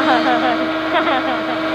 哈哈哈哈哈哈、は、